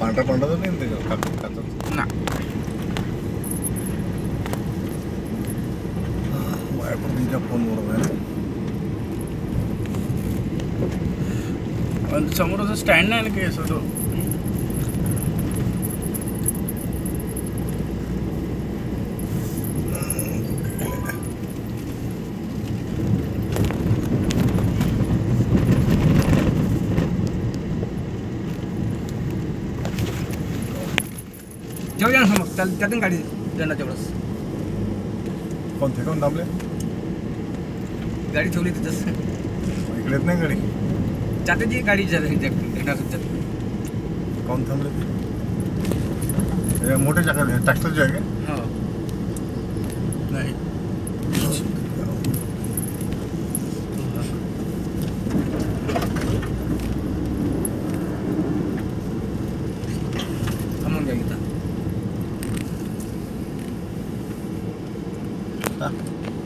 पांढरा पांढरा तर नाही ना ते काच- काचच. ना. पण तुमच्या फोनवर आणि समोर असं स्टँड नाही ना काही असं जेवढे ना मग. त्यात त्यातून गाडी देणार तेवढंच. कोण ते कोण थांबले? गाडी ठेवली तिथंच. इकडे येत नाही गाडी? जाते ती गाडी देणार त्यात कोण थांबले ते? हे मोठे चाका ट्रॅक्टरचे आहे का? हो. नाही. 啊。